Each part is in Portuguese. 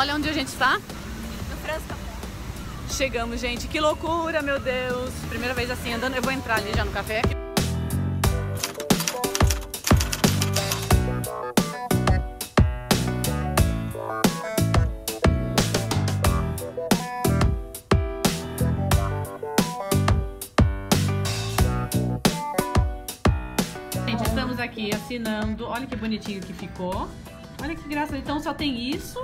Olha onde a gente está. No Café. Chegamos, gente. Que loucura, meu Deus. Primeira vez assim andando. Eu vou entrar ali já no café. Gente, estamos aqui assinando. Olha que bonitinho que ficou. Olha que graça. Então só tem isso,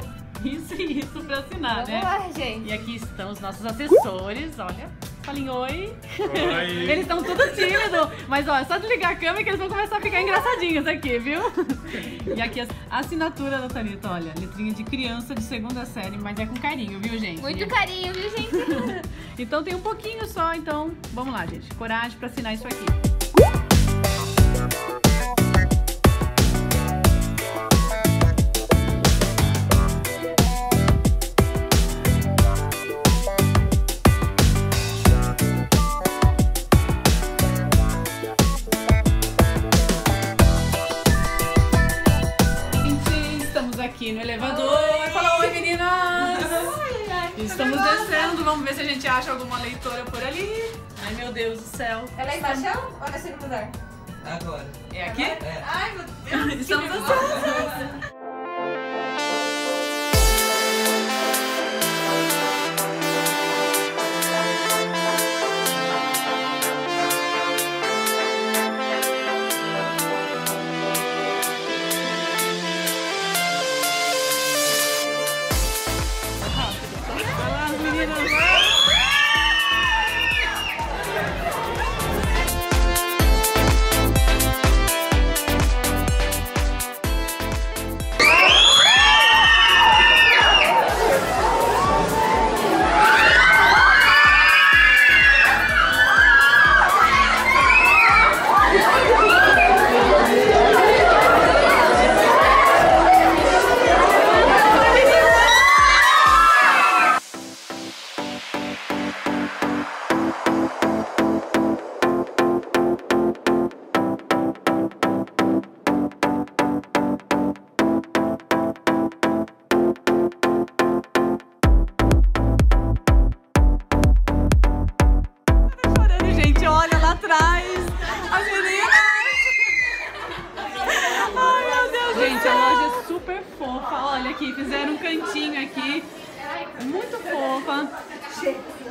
isso e isso pra assinar, Vamos né? lá, gente. E aqui estão os nossos assessores, olha. Falem oi. Oi. Eles estão tudo tímidos. Mas ó, é só desligar a câmera que eles vão começar a ficar engraçadinhos aqui, viu? E aqui a assinatura da Thalita, olha. Letrinha de criança de segunda série, mas é com carinho, viu, gente? Muito carinho, viu, gente? Então tem um pouquinho só, então vamos lá, gente. Coragem pra assinar isso aqui. Céu. Ela é embaixo ou é segundo andar? Agora. É aqui? É. Ai, meu Deus. Estamos descendo. Vai lá, meninas. Atrás. As meninas. Ai, meu Deus. Gente, a loja é super fofa. Olha aqui, fizeram um cantinho aqui. Muito fofa.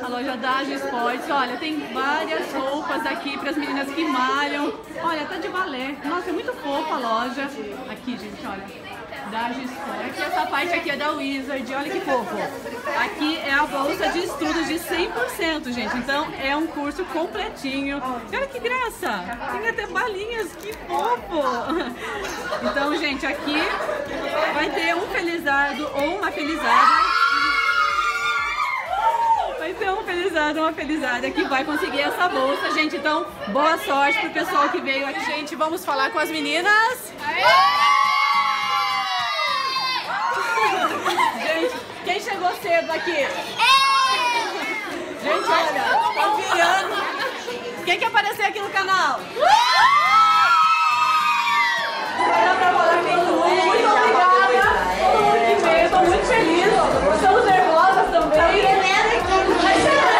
A loja da Age Sports. Olha, tem várias roupas aqui para as meninas que malham. Olha, tá de balé. Nossa, é muito fofa a loja. Aqui, gente, olha. Da Sports. Aqui, essa parte aqui é da Wizard. Olha que fofo. Aqui é a bolsa de estudos de 100%, gente. Então, é um curso completinho. E olha que graça. Tem até balinhas. Que fofo. Então, gente, aqui vai ter um felizardo ou uma felizarda. Vai ter um felizardo, uma felizarda que vai conseguir essa bolsa, gente. Então, boa sorte pro pessoal que veio aqui. Gente, vamos falar com as meninas. Gente, quem chegou cedo aqui? Gente, olha, tá virando. Quem quer aparecer aqui no canal? Falar que todo mundo. Muito obrigada. Todo mundo que veio, tô muito feliz. Estamos nervosas também. Assim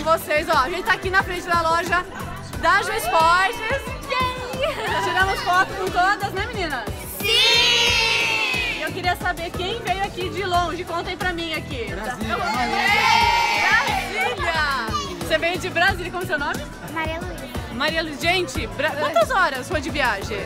vocês, ó. A gente tá aqui na frente da loja da Ju Esportes. Tiramos foto com todas, né, meninas? Sim! Eu queria saber quem veio aqui de longe. Contem pra mim aqui. Brasília, Brasília! Você veio de Brasília, como é seu nome? Maria Luísa. Maria Luísa. Gente, Bra- quantas horas foi de viagem?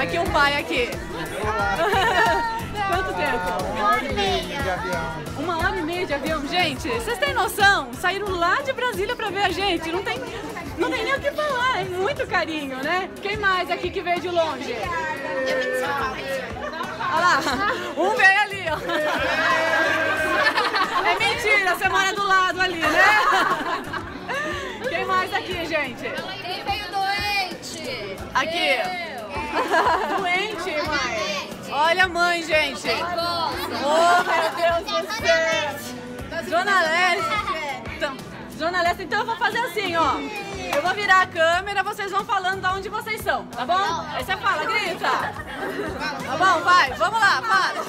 Aqui um pai aqui. Quanto tempo? Uma hora e meia. de avião. Uma hora e meia de avião. Gente, vocês têm noção? Saíram lá de Brasília pra ver a gente. Não tem, não tem nem o que falar. É muito carinho, né? Quem mais aqui que veio de longe? Eu vim de São Paulo. Olha lá. Um veio ali, ó. É mentira, você mora do lado ali, né? Quem mais aqui, gente? Quem veio doente? Aqui. Doente, mãe. Olha a mãe, gente. Oh, meu Deus do céu. Zona Leste. Então, Zona Leste, então eu vou fazer assim, ó. Eu vou virar a câmera, vocês vão falando de onde vocês são, tá bom? Aí você fala, grita. Tá bom, vai, vamos lá, fala.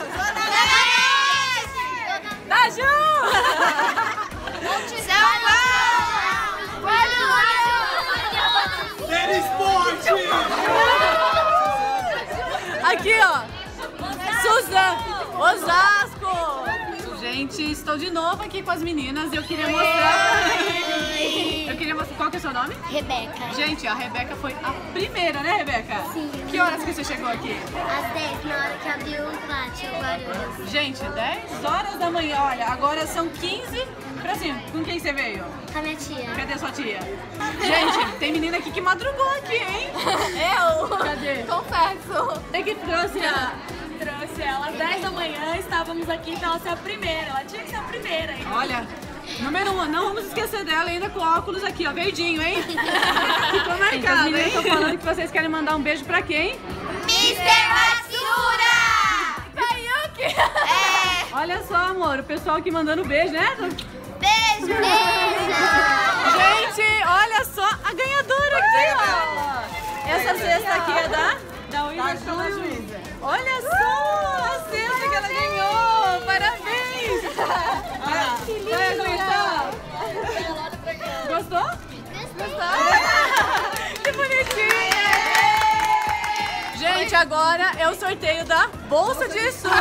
Da Ju! São Paulo! Esporte! Aqui, ó. Suzana, Osasco. Gente, estou de novo aqui com as meninas e eu queria mostrar. Eu queria mostrar. Qual que é o seu nome? Rebeca. Gente, a Rebeca foi a primeira, né, Rebeca? Sim. Que horas que você chegou aqui? Às 10, na hora que abriu o pátio, Guarulhos. Gente, 10 horas da manhã. Olha, agora são 15 pra cima. Com quem você veio? Com a minha tia. Cadê sua tia? Gente, tem menina aqui que madrugou aqui, hein? Eu Cadê? confesso. Tem que trouxe a. Trouxe ela às 10 da manhã, estávamos aqui, então ela ser a primeira. Ela tinha que ser a primeira, hein? Olha, número um, não vamos esquecer dela ainda com óculos aqui, ó, verdinho, hein? Ficou marcado, hein? Estão falando que vocês querem mandar um beijo pra quem? Mr. Matsura! Kayuki! É! Olha só, amor, o pessoal aqui mandando beijo, né? Beijo! Beijo! Gente, olha só a ganhadora aqui, ó. Essa cesta aqui é da? Da Wizard Olha só Olha, que linda. Gostou? Que bonitinha! Gente, agora é o sorteio da bolsa de estudos.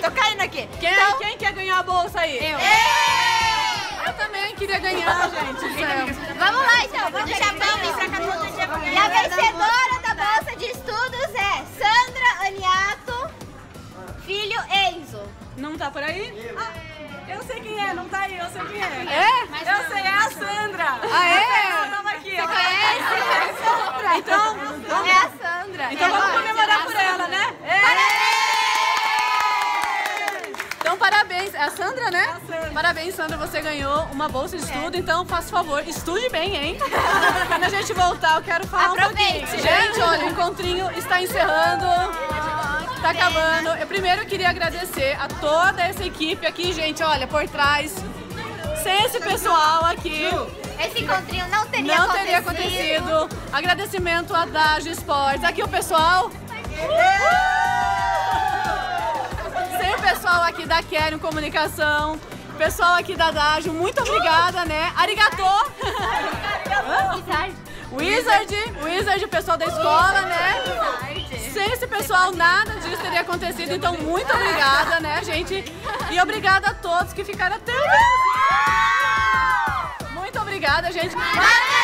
Tô caindo aqui. Quem, quem quer ganhar a bolsa aí? Eu. Eu também queria ganhar, gente. Vamos lá então, vamos deixar vamos. E a vencedora da bolsa de estudos é Sandra Aniato, filho Enzo. Não tá por aí? Eu sei quem é, não tá aí, eu sei quem é. É? Eu sei, é a Sandra. Ah, é? Ela tava aqui, ó. Conhece? Então, vamos, É a Sandra. então vamos comemorar por ela, né? Então, parabéns. É a Sandra, né? Parabéns, Sandra. Você ganhou uma bolsa de estudo. Então, faça favor, estude bem, hein? Quando a gente voltar, eu quero falar um Aproveite. pouquinho. Gente, olha, o encontrinho está encerrando. Tá acabando. Eu primeiro queria agradecer a toda essa equipe aqui, gente. Olha, por trás. Sem esse pessoal aqui. Esse encontrinho não teria Não acontecido. teria acontecido. Agradecimento a Dajo Esportes. Aqui o pessoal. Sem o pessoal aqui da Quero Comunicação. Pessoal aqui da Dajo, muito obrigada, né? Arigatô! Wizard, Wizard, o pessoal da escola, né? Sem esse pessoal, nada disso teria acontecido. Então, muito obrigada, né, gente? E obrigada a todos que ficaram até o. Muito obrigada, gente. Parabéns!